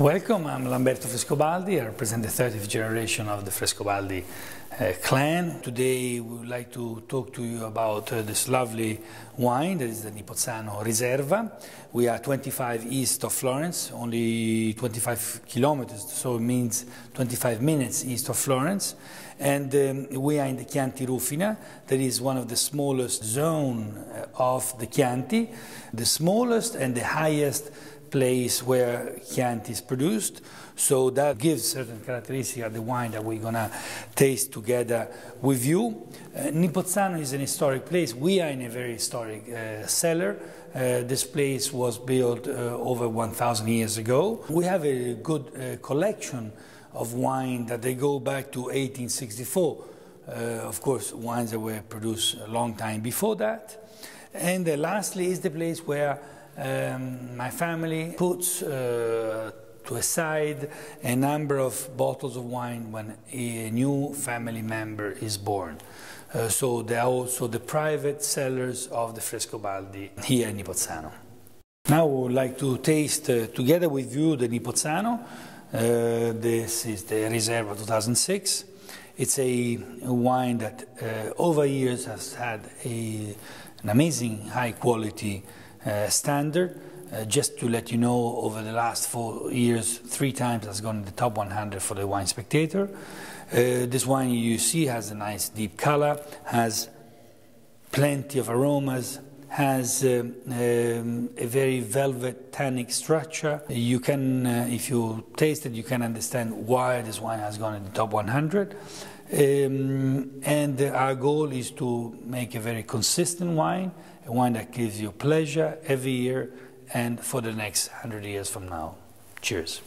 Welcome, I'm Lamberto Frescobaldi. I represent the 30th generation of the Frescobaldi uh, clan. Today we would like to talk to you about uh, this lovely wine that is the Nipozzano Riserva. We are 25 east of Florence, only 25 kilometers, so it means 25 minutes east of Florence. And um, we are in the Chianti Rufina, that is one of the smallest zone uh, of the Chianti, the smallest and the highest place where Chianti is produced. So that gives certain characteristics of the wine that we're gonna taste together with you. Uh, Nipozzano is an historic place. We are in a very historic uh, cellar. Uh, this place was built uh, over 1,000 years ago. We have a good uh, collection of wine that they go back to 1864. Uh, of course, wines that were produced a long time before that. And lastly is the place where um, my family puts uh, to aside a number of bottles of wine when a new family member is born. Uh, so they are also the private cellars of the Frescobaldi here in Nipozzano. Now we would like to taste uh, together with you the Nipozzano. Uh, this is the Riserva 2006. It's a, wine that uh, over years has had a, an amazing high quality standard. Uh, just to let you know, over the last four years, three times has gone in the top 100 for the Wine Spectator. Uh, this wine you see has a nice deep color, has plenty of aromas, has um, um, a very velvet tannic structure. You can, uh, if you taste it, you can understand why this wine has gone in the top 100. Um, and our goal is to make a very consistent wine, a wine that gives you pleasure every year and for the next 100 years from now. Cheers.